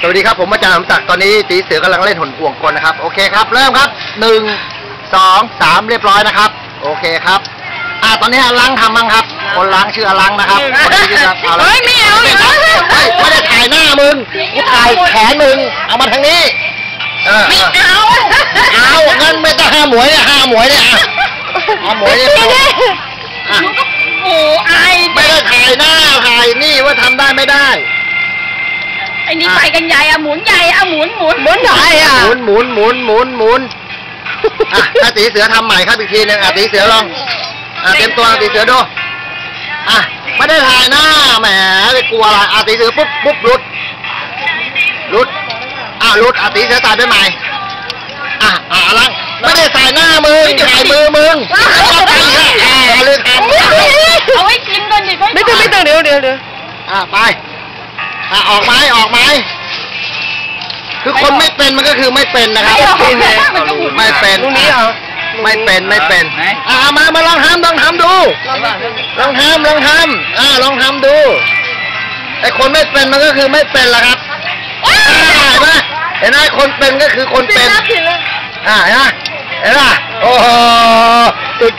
สวัสดีครับผมอาจารย์สมศักดิ์ตอนนี้ตีเสือกำลังเล่นหุ่นห่วงกลนะครับ โอเคครับ เริ่มครับหนึ่งสองสามเรียบร้อยนะครับ โอเคครับอ่าตอนนี้อลังทำบ้างครับ คนล้างชื่ออลังนะครับคนที่ชื่ออาลังเฮ้ยไม่เอาไม่ครับเฮ้ยไม่ได้ถ่ายหน้ามึงกูถ่ายแขนมึงเอามาทางนี้เออไม่เออเอาเอางั้นไม่ต้องห้าหมวยเนี่ยห้าหมวยเนี่ยอะห้าหมวยเนี่ยอะหนูก็โอ้อายไม่ได้ถ่ายหน้าถ่ายนี่ว่าทำได้ไม่ได้ ไอ้นี่ไปกันใหญ่อะหมุนใหญ่อะหมุนหมุนหมุนใหญ่อะหมุนหมุนหมุนหมุนหมุนอะถ้าตีเสือทำใหม่ครับอีกทีหนึงอะตีเสือลองอะเต็มตัวตีเสือดูอะไม่ได้ถ่ายหน้าแหมไปกลัวอะไรอะตีเสือปุ๊บปุ๊บหลุดหลุดอะหลุดอะตีเสือตายไปใหม่อะอะอะไรไม่ได้ถ่ายหน้ามึงถ่ายมือมึงเอาไปอะอะเลยทำเอาไว้กินก่อนดิไม่ต้องไม่ต้องเดี๋ยวเดี๋ยวเดี๋ยวอะไป อะออกไหมออกไหมคือคนไม่เป็นมันก็คือไม่เป็นนะครับ ไม่เป็นตรงนี้เหรอไม่เป็นไม่เป็นอ่ามามาลองทำลองทำดู ลองทำลองทำอ่าลองทำดูไอ้คนไม่เป็นมันก็คือไม่เป็นละครับอ่าเห็นไหมเห็นไหมคนเป็นก็คือคนเป็นผิดแล้วอ่าเห็นไหมเห็นไหมโอ้โหสุด